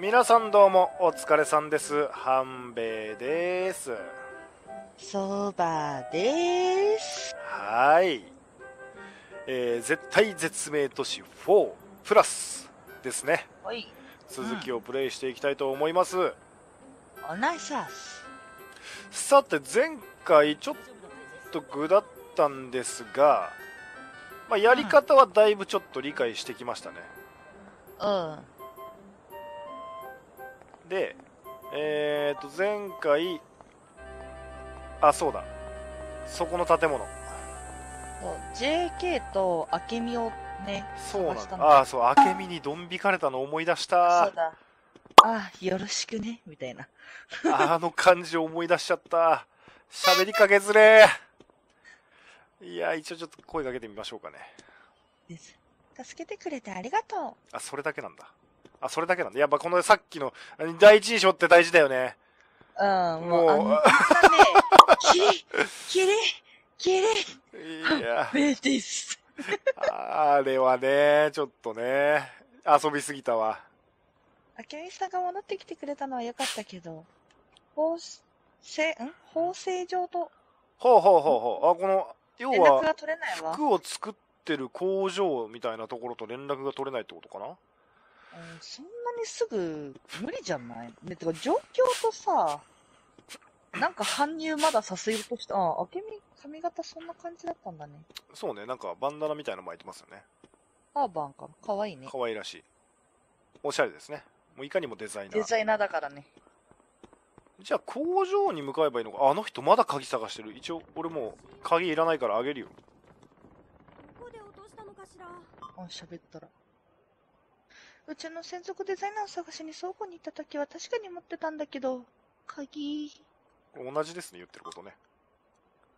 皆さんどうもお疲れさんです半兵衛ですそばです。はい、えー、絶対絶命都市4プラスですねはい。続きをプレイしていきたいと思います、おなさす。さて前回ちょっと具だったんですが、まあ、やり方はだいぶちょっと理解してきましたね、うん。でえー、と前回あそうだ。そこの建物。そう JK と明美をね、そうなんだ。だ。あそう明美にドン引かれたの思い出しそたうだ。あ、よろしくね、みたいな。あの感じを思い出しちゃった。喋りかけずれ。いや一応ちょっと声かけてみましょうかね。です。助けてくれてありがとあそれだけなんだあそれだけなんだ。やっぱこのさっきの第一印象って大事だよね。う。うん、もう。もう、あね、キレ、キレ、キレ、いや。ベーです。あれはねちょっとね遊びすぎたわ。明美さんが戻ってきてくれたのは良かったけど、法制、ん？法制上と。ほうほうほうほう。あこの要は。服を作ってる工場みたいなところと連絡が取れないってことかな？うんそんなにすぐ無理じゃない？ね、てか状況とさ、なんか搬入まださせようとした。あ、明美髪型そんな感じだったんだね。そうねなんかバンダナみたいなの巻いてますよねアーバンかな。かわいいね。可愛らしいおしゃれですねもういかにもデザイナーデザイナーだからね。じゃあ工場に向かえばいいのかあの人まだ鍵探してる一応俺もう鍵いらないからあげるよどこで落としたのかしらあ、喋ったら。うちの専属デザイナーを探しに倉庫に行った時は確かに持ってたんだけど、鍵。同じですね言ってることね。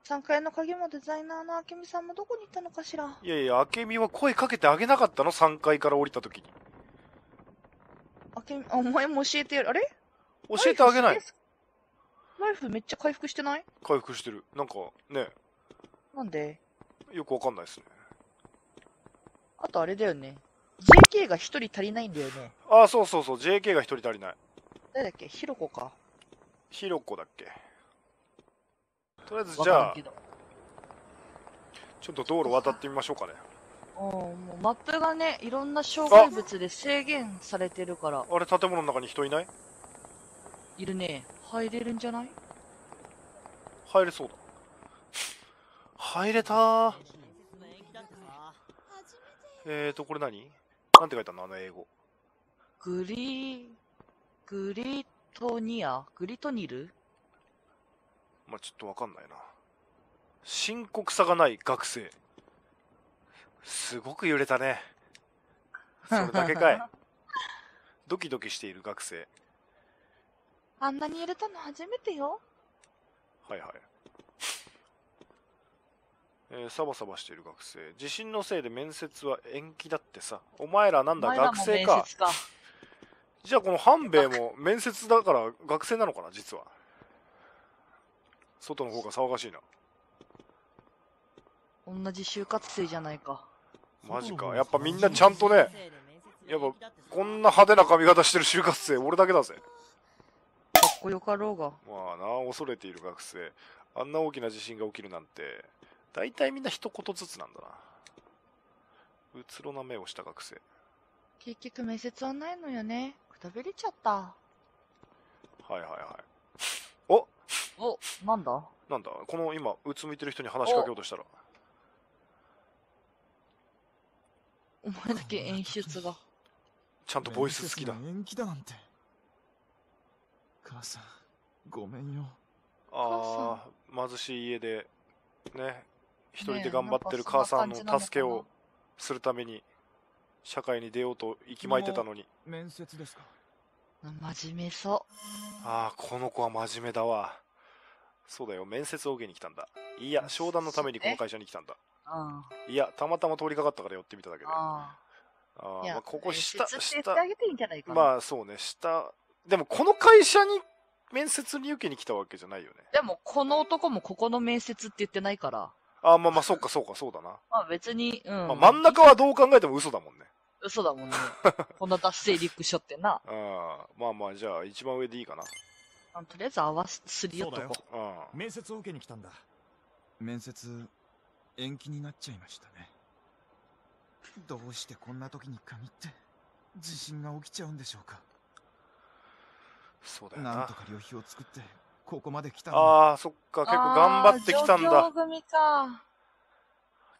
3階の鍵もデザイナーの明美さんもどこに行ったのかしら？いやいや明美は声かけてあげなかったの？3階から降りた時に。明美、あお前も教えてやる。あれ？教えてあげない。ライフめっちゃ回復してない？回復してる。なんかね。なんで？よくわかんないですね。あとあれだよね。JK が一人足りないんだよね。あそうそうそう。JK が1人足りない。誰だっけ？ヒロコか。ひろこだっけ。とりあえずわじゃあ。ちょっと道路渡ってみましょうかね。うん、もうマップがね、いろんな障害物で制限されてるから、あれ建物の中に人いない？いるね。入れるんじゃない？入れそうだ。入れたー。えーとこれ何？なんて書いてあるのあの英語。グリ、グリトニア？グリトニル？まあちょっとわかんないな。深刻さがない学生。すごく揺れたね。それだけかい。ドキドキしている学生。あんなに入れたの初めてよ。はいはいえーサバサバしている学生。地震のせいで面接は延期だってさ。お前らなんだ学生か。じゃあこの半兵衛も 面接だから学生なのかな実は。外の方が騒がしいな。同じ就活生じゃないか。マジか。やっぱみんなちゃんとねやっぱこんな派手な髪型してる就活生俺だけだぜ。かっこよかろうが。まあな恐れている学生。あんな大きな地震が起きるなんて大体みんな一言ずつなんだな。うつろな目をした学生。結局面接はないのよね。くたびれちゃった。はいはいはい。お！お、なんだ？なんだ？この今うつむいてる人に話しかけようとしたら。お前だけ演出が。ちゃんとボイス好きだ。延期だなんて。母さんごめんよ。ああ貧しい家でね一人で頑張ってる母さんの助けをするために社会に出ようと息巻いてたのに。面接ですか？真面目そああこの子は真面目だわ。そうだよ面接を受けに来たんだ。いや商談のためにこの会社に来たんだ。いやたまたま通りかかったから寄ってみただけで。ああまあここ下面接って言下ってあげていいんじゃないかな。まあそうね下。でもこの会社に面接に受けに来たわけじゃないよね。でも、この男もここの面接って言ってないから。ああまあまあそうかそうかそうだな、まあ別に、うん。まあ、真ん中はどう考えても嘘だもんね。嘘だもんね。こんな脱水リュックしょってな。ああまあまあじゃあ一番上でいいかな。あとりあえず合わせ、すり寄っとこそううん面接を受けに来たんだ。面接延期になっちゃいましたね。どうしてこんな時に限って地震が起きちゃうんでしょうか。そうだよな。なんとか旅費を作ってここまで来たああそっか。う。結構頑張ってきたんだ。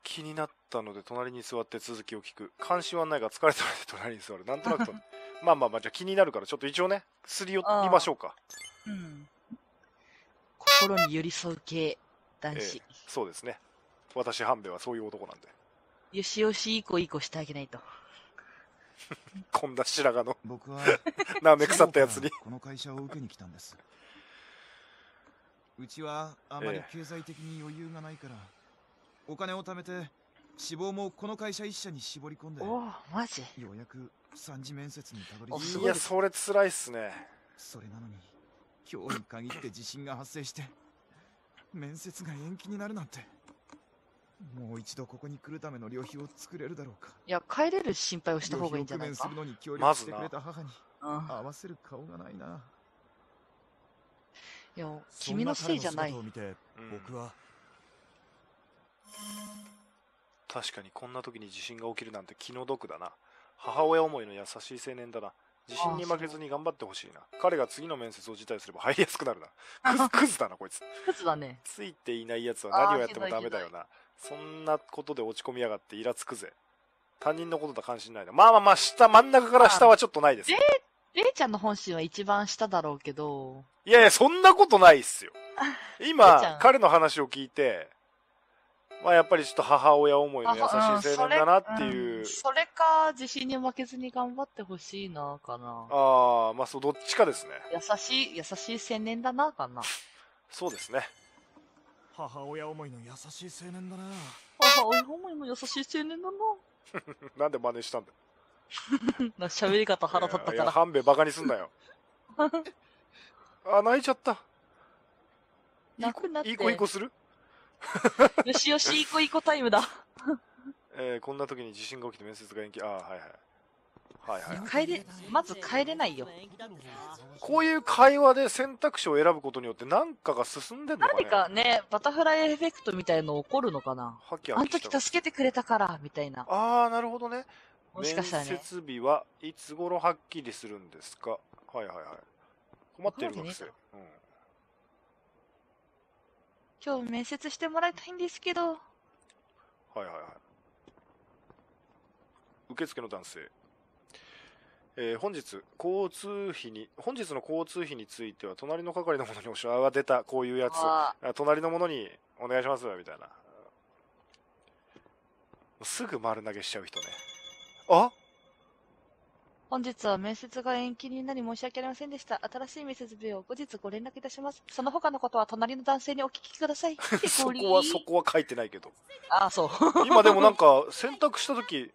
気になったので隣に座って続きを聞く。関心はないが疲れたので隣に座る。なんとなくと。まあまあまあじゃあ気になるからちょっと一応ねすり寄りましょうか。うん。心に寄り添う系男子。ええそうですね。私半兵衛はそういう男なんで。よしよし、いい子いい子してあげないと。こんな白髪の。僕は なめ腐ったやつに。この会社を受けに来たんですうちはあまりええ。経済的に余裕がないから、お金を貯めて志望もこの会社一社に絞り込んでよおお、マジ？うやく三次面接にたどり着いた。いいやそれ辛いっすね。それなのに今日に限って地震が発生して面接が延期になるなんてもう一度ここに来るための旅費を作れるだろうか。いや、帰れる心配をした方がいいんじゃないか？まずな力してくれた母にうん。合わせる顔がないないや、君のせいじゃない。見てうん。僕は。確かにこんな時に地震が起きるなんて気の毒だな。母親思いの優しい青年だな。地震に負けずに頑張ってほしいな。彼が次の面接を辞退すれば入りやすくなるな。クズクズだなこいつ。クズだね。ついていないやつは何をやってもダメだよな。そんなことで落ち込みやがってイラつくぜ。他人のことだ関心ないな。まあまあまあ下真ん中から下はちょっとないですでレイちゃんの本心は一番下だろうけど、いやいやそんなことないっすよ。今彼の話を聞いてまあやっぱりちょっと母親思いの優しい青年だなっていう、うんそれか、自信に負けずに頑張ってほしいな、かな。ああまあそうどっちかですね。優しい、優しい青年だな、かな。そうですね。母親思いの優しい青年だな。母親思いの優しい青年だ なんで真似したんだよな。な、喋り方腹立ったいやから。半兵衛バカにすんなよあ泣いちゃった泣くなって。いい子いい子する？よしよし、いい子いい子タイムだ。えーこんな時に地震が起きて面接が延期ああはいはいはいはい帰れ、まず帰れないよ。こういう会話で選択肢を選ぶことによって何かが進んでんのかね何かね、バタフライエフェクトみたいの起こるのかなはっきあの時はきした助けてくれたから、みたいな。ああなるほどねもしかしたらね面接日はいつ頃はっきりするんですか？はいはいはい困っている学生、うん、今日面接してもらいたいんですけど。はいはいはい。受付の男性。えー本日、交通費に、本日の交通費については、隣の係の者におしあが出た、こういうやつ。隣の者にお願いします、みたいな。すぐ丸投げしちゃう人ね。あ？本日は面接が延期になり申し訳ありませんでした。新しい面接日を後日ご連絡いたします。その他のことは隣の男性にお聞きください。そこは、そこは書いてないけど。ああ、そう。今でもなんか、選択したとき、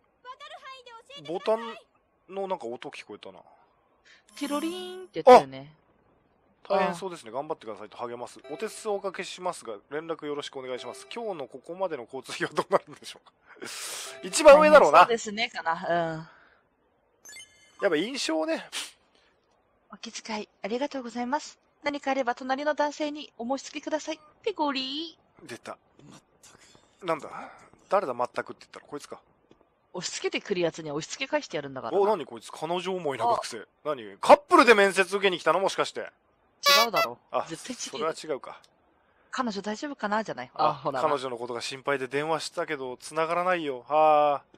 ボタンのなんか音聞こえたな。テロリーンって言ったよね。大変そうですね。頑張ってくださいと励ます。お手数をおかけしますが、連絡よろしくお願いします。今日のここまでの交通費はどうなるんでしょうか。一番上だろうな。そうですね、かな。やっぱ印象ね。うん。お気遣い、ありがとうございます。何かあれば隣の男性にお申し付けください。ペコリー。出た。なんだ？誰だ？全くって言ったらこいつか。押し付けてくるやつには押し付け返してやるんだからお、な。何こいつ？彼女思いな学生。何？カップルで面接受けに来たの？もしかして。違うだろあ、絶対違うそれは違うか。彼女大丈夫かな？じゃない？ああ、ほらな。彼女のことが心配で電話したけど、繋がらないよ。はあ。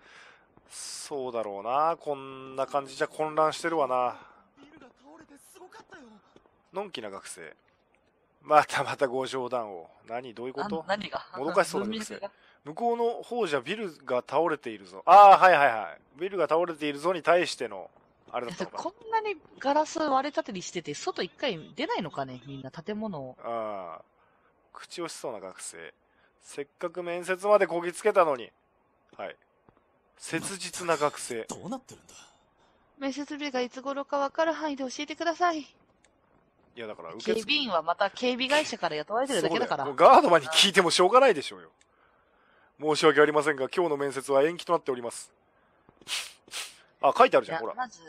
そうだろうな。こんな感じじゃ混乱してるわな。ビルが倒れてすごかったよのんきな学生。またまたご冗談を。何？どういうこなと何が？もどかしそうだね文脈が？向こうの方じゃビルが倒れているぞ。ああ、はいはいはい。ビルが倒れているぞに対しての、あれだったのか こんなにガラス割れたてにしてて、外一回出ないのかねみんな建物を。ああ。口をしそうな学生。せっかく面接までこぎつけたのに。はい。切実な学生。どうなってるんだ？面接日がいつ頃か分かる範囲で教えてください。いやだから受警け付備員はまた警備会社から雇われてるだけだから。ガードマンに聞いてもしょうがないでしょうよ。申し訳ありませんが、今日の面接は延期となっております。あ、書いてあるいじゃん、ほら。やまず、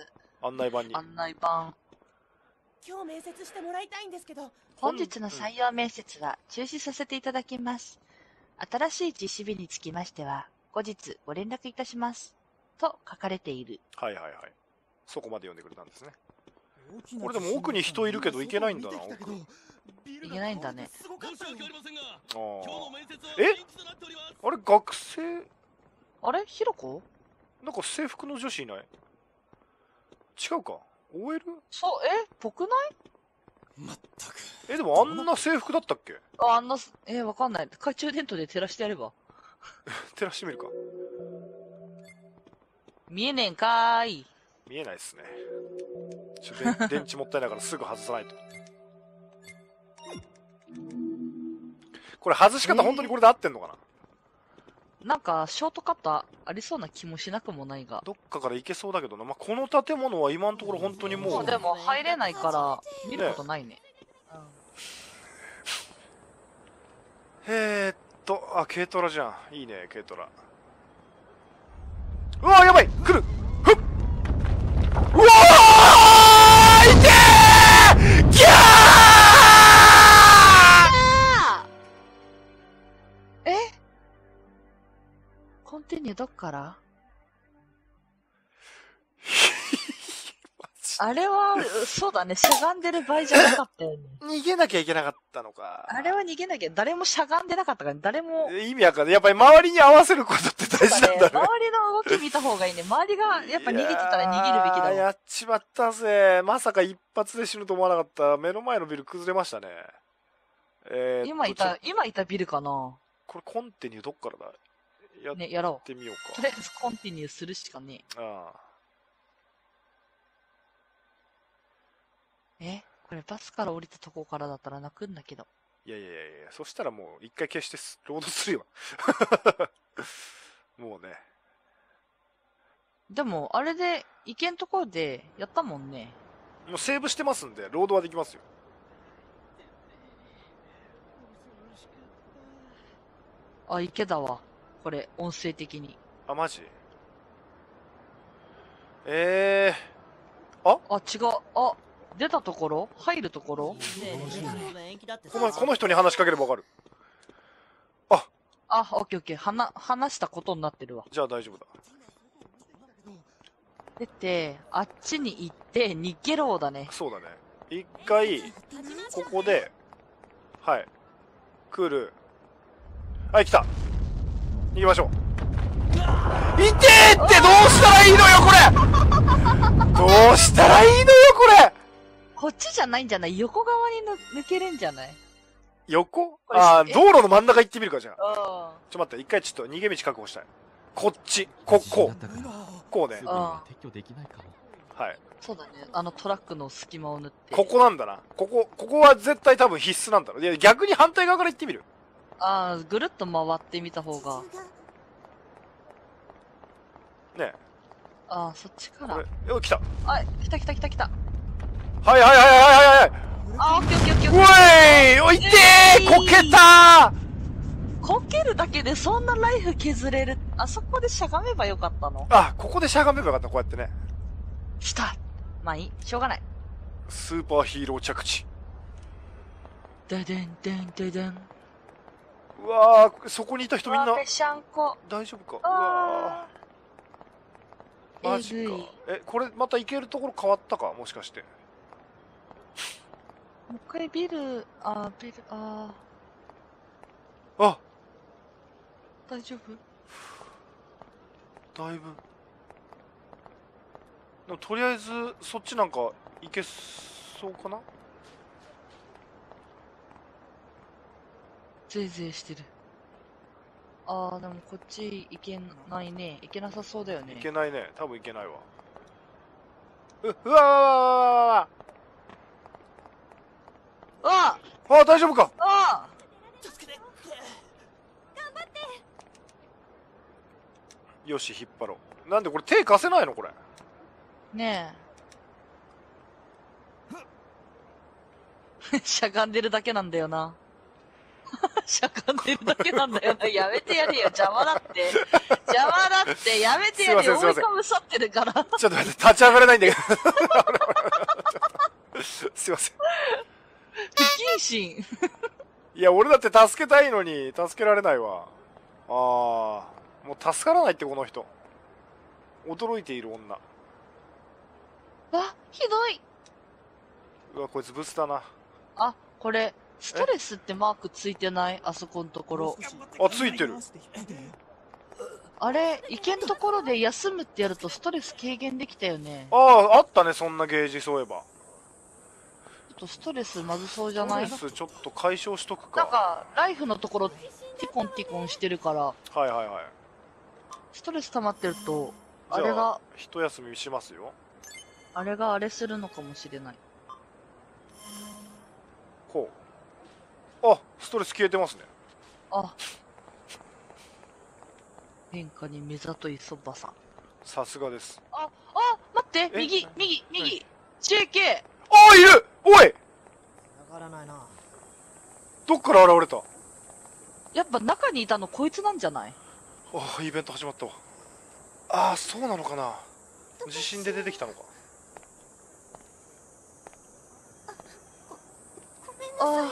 案内板に。案内板。今日面接してもらいたいんですけど本日の採用面接は中止させていただきます。新しい実施日につきましては、後日ご連絡いたします。と書かれている。はいはいはい。そこまで読んでくれたんですね。これでも奥に人いるけど行けないんだな見てきたけないんだねあーえあれ、学生？あれ？ひろこ？なんか制服の女子いない？違うか ?OL? そう、え？ぽくない？まったくえ、でもあんな制服だったっけ？あ、あんなす、えわかんない。懐中電灯で照らしてやれば。照らしてみるか。見えねえんかーい。見えないっすね。ちょっと電電池もったいないからすぐ外さないと。これ外し方本当にこれで合ってんのかな、なんか、ショートカットありそうな気もしなくもないが。どっかから行けそうだけどな。まあ、この建物は今のところ本当にもう、もうでも入れないから、見ることないね。えーっと、あ、軽トラじゃん。いいね、軽トラ。うわーやばい来るコンティニューどっから？あれは、そうだね、しゃがんでる場合じゃなかったよね。逃げなきゃいけなかったのか。あれは逃げなきゃ、誰もしゃがんでなかったから、誰も、意味わかんない。やっぱり周りに合わせることって大事なんだね。周りの動き見た方がいいね。周りが、やっぱ逃げてたら逃げるべきだやーやっちまったぜ。まさか一発で死ぬと思わなかった。目の前のビル崩れましたね。えー今いた、今いたビルかな？これコンティニューどっからだ？やっね、やろてみようう。か。とりあえずコンティニューするしかねああえ？えこれバスから降りたとこからだったら泣くんだけど。いやいやいやいや、そしたらもう一回消してすロードするよ。もうね。でも、あれで、行けんところで、やったもんね。もうセーブしてますんで、ロードはできますよ。あ、池だわ。これ、音声的に。あ、マジ？えー。あ、違う。あ、出たところ？入るところ？この、この人に話しかければわかる。あ、オッケーオッケー。話、話したことになってるわ。じゃあ大丈夫だ。出て、あっちに行って、逃げろだね。そうだね。一回、ここで、はい。クール。はい、来た。逃げましょう。いてーってどうしたらいいのよ、これどうしたらいいのよ、これこっちじゃないんじゃない？横側にぬ抜けるんじゃない？横？あーえ道路の真ん中行ってみるか、じゃあ。あちょっと待って、一回ちょっと逃げ道確保したい。こっち。こ、こう。こうね撤去できないかもはい。そうだね。あのトラックの隙間を縫って。ここなんだな。ここ、ここは絶対多分必須なんだろう。いや、逆に反対側から行ってみる。ああ、ぐるっと回ってみた方が。ねああ、そっちから。よ、来た。あ、来た来た来た来た。はいはいはいはいはいはい。あ、オッケーオッケーオッケーうオッケー。えいおいてーこけたこけるだけでそんなライフ削れる。あそこでしゃがめばよかったの？ーあ、ここでしゃがめばよかった、こうやってね。した。まあいい。しょうがない。スーパーヒーロー着地。ででんでんででん。うわー、そこにいた人みんな。大丈夫か？うあわマジか。えこれまた行けるところ変わったか？もしかして。もう一回ビル、あービル、ああ、ー大丈夫？だいぶ。でもとりあえず、そっちなんか行けそうかな？ぜいぜいしてる。あー、でもこっち行けないね。行けなさそうだよね。いけないね。多分いけないわ。う、うわわわわわわうわあ、大丈夫か？あよし、引っ張ろう。なんでこれ手貸せないのこれ？ねえ。しゃがんでるだけなんだよな。しゃがんでるだけなんだよな。やめてやれよ。邪魔だって。邪魔だって。やめてやれよ。すいませんすいません覆いかぶさってるから。ちょっと待って、立ち上がれないんだけど。すいません。不謹慎。いや、俺だって助けたいのに、助けられないわ。あー、もう助からないって、この人。驚いている女。あ、ひどい。うわ、こいつブスだな。あ、これ、ストレスってマークついてない？あそこのところ。あついてるあれ、行けんところで休むってやるとストレス軽減できたよね。ああ、あったね、そんなゲージ、そういえば。ちょっとストレスまずそうじゃスない？トレスちょっと解消しとくか。なんか、ライフのところ、ティコンティコンしてるから、はいはいはい。ストレス溜まってると、あれが、一休みしますよ。あれがあれするのかもしれない。こう。あ、ストレス消えてますね。あ。変化に目ざといそばさん。さすがです。あ、あ、待ってえ？右、右、右 !JK! あ、いるおい上がらないなどっから現れた？やっぱ中にいたのこいつなんじゃない？ああ、イベント始まったわ。ああ、そうなのかな？地震で出てきたのか？ああ、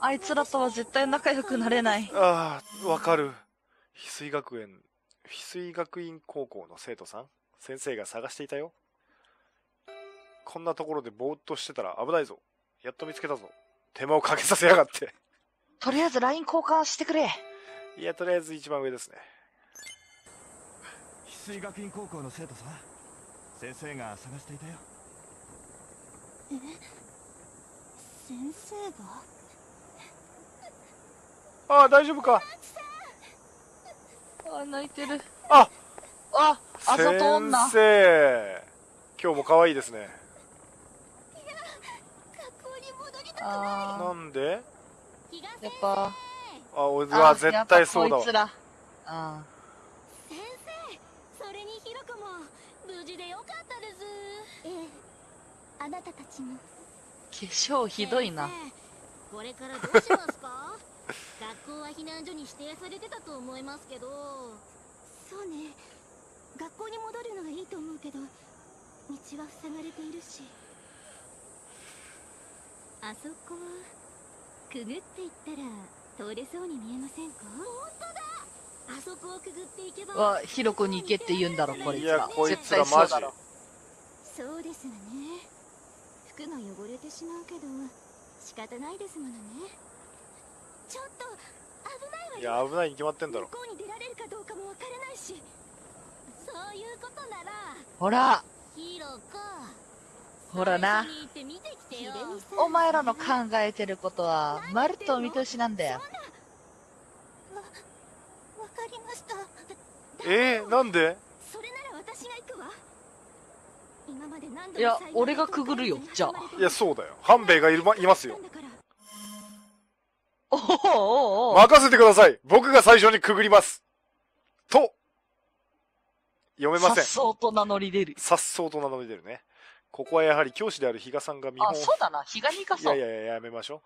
あいつらとは絶対仲良くなれない。ああ、わかる。翡翠学園、翡翠学院高校の生徒さん？先生が探していたよ。こんなところでぼーっとしてたら危ないぞ。やっと見つけたぞ。手間をかけさせやがって。とりあえず LINE 交換してくれ。いや、とりあえず一番上ですね。翡翠学院高校の生徒さん？先生が探していたよ先生が？ああ、大丈夫か。あ、泣いてる。ああ、あざと女。先生。今日も可愛いですね。学校に戻りたあなんで？やっぱ、あ、おうあわ、絶対そうだわやっぱこいつ。ら。あ先生それにひろこも無事でよかったですええあなたたちもー化粧ひどいな。これからどうしますか？学校は避難所に指定されてたと思いますけど。そうね。学校に戻るのがいいと思うけど道は塞がれているし。あそこくぐっていったら通れそうに見えませんか？本当だ。あそこをくぐっていけばわ、ひろこに行けって言うんだろ、こいつら。いや、こい絶つらマジ。対そうだ。ろ。そうですわね。服が汚れてしまうけど仕方ないですものねちょっと危ないわよ。いや、危ないに決まってんだろ。向。こうに出られるかどうかもわからないし。そういうことなら。ほら、ヒロコ。ほらな。お前らの考えてることは、まるっとお見通しなんだよ。わわかりました。えー、なんで？それなら私が行くわ。今まで何度もいや俺がくぐるよじゃあ。いや、そうだよ。ハンベイがいるま、いますよ。おおおお任せてください僕が最初にくぐりますと、読めません。さっそうと名乗り出る。さっそうと名乗り出るね。ここはやはり教師である比嘉さんが見本あ、そうだな。日がにかそう。いやいやいや、やめましょ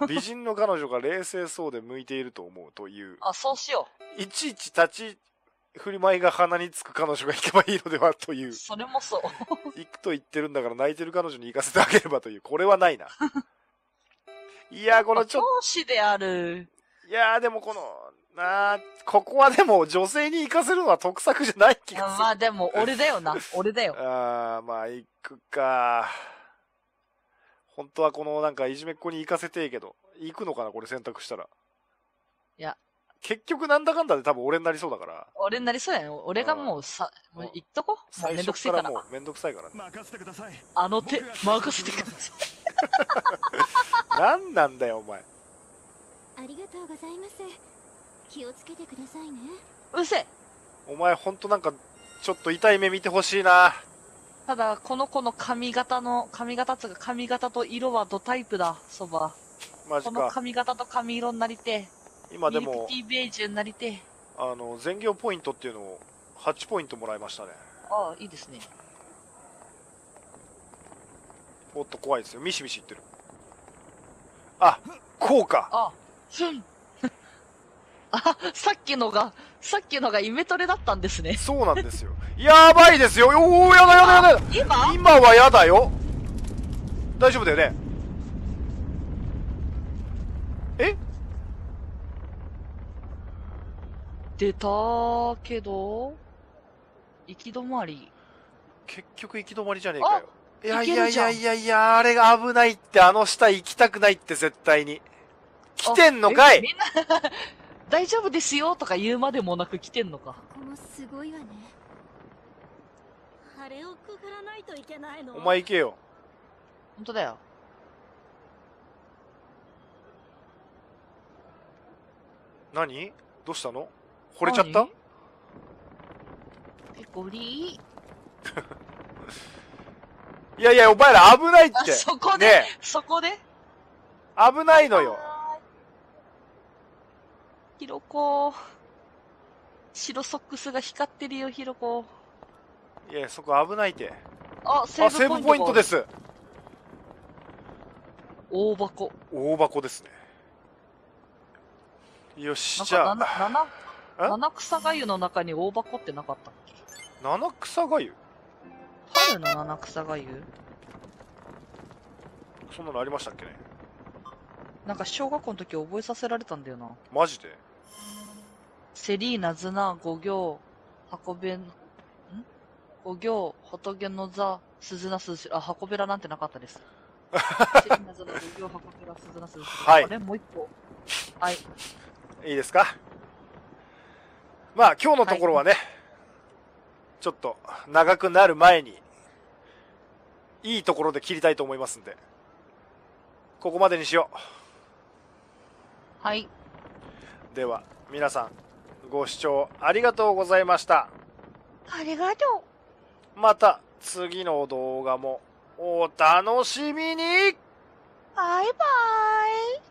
う。美人の彼女が冷静そうで向いていると思うという、あ、そうしよいちいち立ち振る舞いが鼻につく彼女が行けばいいのではというう。、それもそう。行くと言ってるんだから泣いてる彼女に行かせてあげればという、これはないな。いや、このちょっ教師である。と、いや、でもこの、なあ、ここはでも女性に行かせるのは得策じゃない気がする。まあでも、俺だよな。俺だよ。あー、まあ、行くか。本当はこのなんかいじめっ子に行かせてえけど、行くのかな、これ選択したら。いや。結局なんだかんだで多分俺になりそうだから、俺になりそうやね。俺がもうさ、もう言っとこもう最めんどくせえから初からも。うめんどくさいからね。任せてくださいあの手、任せてください。なんなんだよ、お前。ありがとうございます気をつけてくださいねうるせえ。お前ほんとなんか、ちょっと痛い目見てほしいな。ただ、この子の髪型の、髪型つうか髪型と色はドタイプだ、そば。マジこのか。髪型と髪色になりてえ。今でもミルクテ、ィーベージュになりてえ。あの、全業ポイントっていうのを8ポイントもらいましたね。ああ、いいですね。おっと怖いですよ。ミシミシいってる。あ、こうか。あ、ふん、さっきのが、さっきのがイメトレだったんですね。そうなんですよ。やばいですよ。おー、やだやだやだ。今？今はやだよ。大丈夫だよね？え？出たけど、行き止まり。結局行き止まりじゃねえかよ。いやいやいやいやいや、あれが危ないって、あの下行きたくないって絶対に。来てんのかい？えみんな、大丈夫ですよとか言うまでもなく来てんのか。ここもすごいわね。あれをくぐらないといけないの？お前行けよ。本当だよ。何？どうしたの？惚れちゃった？何？ペコリ？いやいや、お前ら危ないっあ、て。そこで、ねそこで？え危ないのよ。ひろこ。白ソックスが光ってるよ、ひろこ。いや、そこ危ないって。あ、セーブポイントですす。大箱。大箱ですね。よし、じゃあ、な、え？七草がゆの中に大箱ってなかったっけ？七草がゆ？春の七草がゆそんなのありましたっけね？なんか小学校の時覚えさせられたんだよな。マジで？セリーナズナ五行、運べん、ん？五行、仏の座、鈴名鈴代、あ、箱べらなんてなかったです。セリーナズナ五行、箱べら、鈴名鈴代。はいあれもう一個。はい。いいですか？まあ、今日のところはね、ちょっと長くなる前に、いいところで切りたいと思いますんで、ここまでにしよはい。う。では、皆さん、ご視聴ありがとうございました。ありがとまた次の動画もお楽しみにう。バイバーイ。